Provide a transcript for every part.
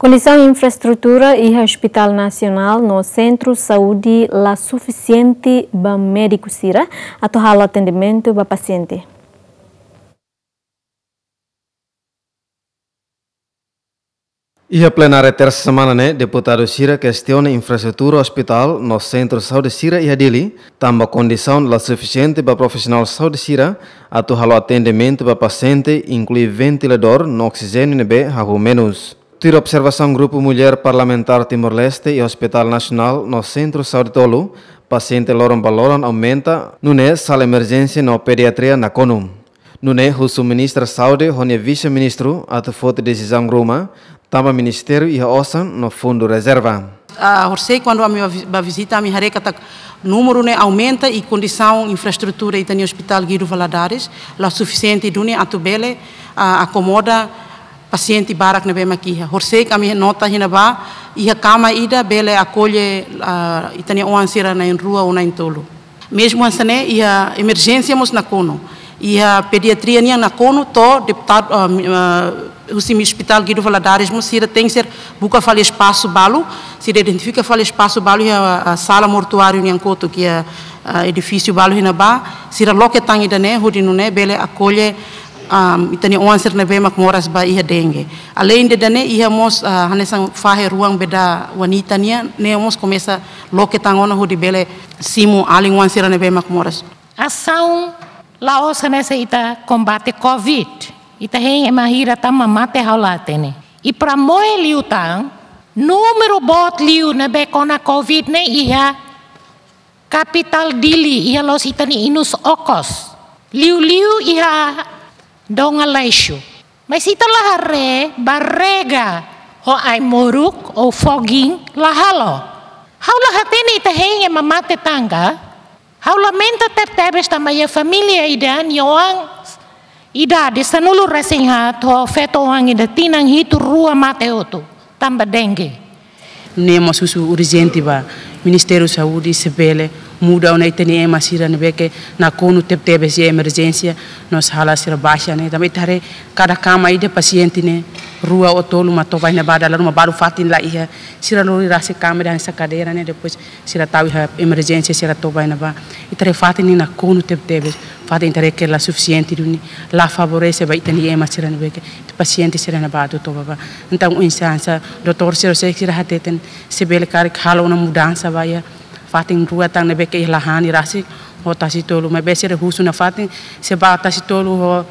Condição infraestrutura e hospital nacional no centro saúde lá suficiente para médico sira atual atendimento para paciente. E a plenária terça semana, né, deputado Sira questiona infraestrutura hospital no centro saúde Sira e Adili, também condição lá suficiente para profissional saúde Sira, atual atendimento para paciente, inclui ventilador no oxigênio nebe, hahu menos. Tira observação Grupo Mulher Parlamentar Timor-Leste e Hospital Nacional no Centro Saúde Tolu, paciente Loron Baloron aumenta, nune sala emergência no pediatria na CONUM. Nune, o ministro Saúde, onde vice-ministro, ato foto decisão Roma, tama ministério e OSAN no fundo reserva. A uh, quando a minha visita a minha reca número né aumenta e condição infraestrutura e tem hospital Guido Valadares lá suficiente dune atubele uh, acomoda paciente barak na bema kiha. Horsei kami nota hina ba, iha kama ida bele acolhe uh, itania o ansira na rua ou na tolo. Mesmo ansane iha emergência mos na kono. Pediatria nia na kono to deputado uh, uh, o hospital Guido Valadares mos sira tem ser buka fale espaço balo, se identifica fale espaço balo iha a sala mortuário nia koto que é edifício balo hina ba, sira loke tangi dane hodinu ne bele acolhe um, itani onser na bema moras ba iha dengue. Além de dane iha mos uh, hanesang fahe ruang beda wanita nia ne mos começa loke tangona hudi bele simu aling onser na bema moras. Ação laos nessa ita combate covid. Ita hen emahira tama mate haulatene. E para moe liutang número bot liu na bekona covid ne iha capital dili iha los itani inus okos. Liu liu iha donga leisho. Mas ita lahare barrega ho ai moruk o fogging lahalo. Haula hatene ita henge mamate tanga. Haula menta tertebes tamaya familia idan yoang ida de sanulu resingha to feto wang ida tinang hitu rua mate oto tamba dengue. Nemo susu urgente ba Ministério Saudi Saúde, muda onde tem uma sira no beque, na cono tep tebe se emergência, nós hala sira baixa, né? Também tare cada cama aí de paciente rua otolu tolu ma tova ina bada lalu ma baru fatin la iha. Sira lori rasi kamera esa cadeira né depois sira tau iha emergência sira tova ina ba itare fatin ina kono teb tebes fatin itare que la suficiente duni. La favorece ba itani ema sira ne beke. Te paciente sira toba ba tova ba então instância doutor sira se sira hateten. Se bele karik halu na mudansa ba ia fatin rua tang ne beke iha lahani rasi ho tasitolu ma husu na fatin. Se ba tasitolu ho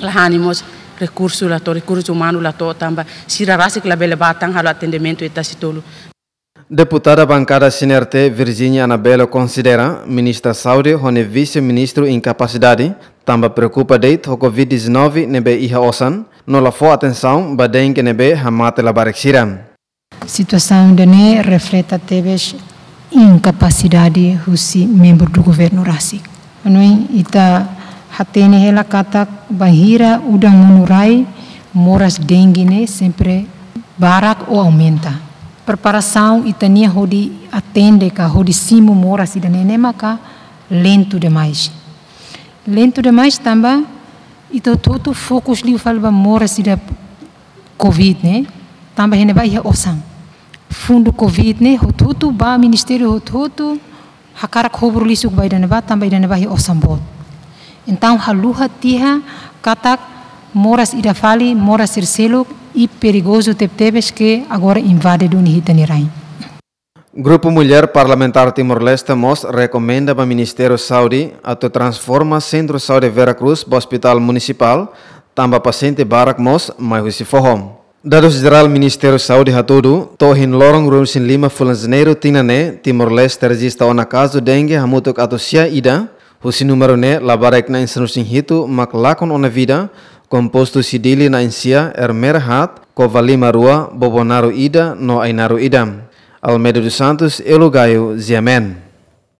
lahani mos recurso la to recurso humano la to tamba sira rasik la bele batang halo atendimento e tasi tolu Deputada bancada CNRT Virginia Anabela considera ministra Saudi hone vice-ministro incapacidade tamba preocupa deit ho COVID-19 nebe iha osan no la fo atenção badenke nebe hamate la barexiram. Situação dene refleta teves incapacidade husi membro do governo RASIC. Anoi ita hatene hela kata bahira udang menurai moras dengue ne sempre barak ou aumenta. Preparação itania hodi atende ka hodi simo moras ida nene maka lento demais. Lento demais tamba ito todo fokus liu falba moras ida covid ne tamba hene vai osang fundo covid ne hotutu ba ministério hotutu hakarak hobro lisuk ba idane ba tamba idane ba osambot então haluha tiha katak moras ida fali moras irseluk e perigoso teptebes que agora invade do hitani rain Grupo Mulher Parlamentar Timor-Leste MOS recomenda para o Ministério Saúde a transforma Centro Saúde Vera Cruz para Hospital Municipal, também paciente Barak MOS, mais se forrom. Dados Geral Ministério Saúde Hatudu, Tohin Lorong Rumsin Lima Fulan Janeiro Tinane, Timor-Leste registra ona caso dengue hamutuk atosia ida, husi número ne labarek na insanusin hitu mak lakon ona vida, composto sidili na insia er merhat, kovalima rua, bobonaro ida no ainaru idam. Almeida dos Santos, Elugaio, Ziamen.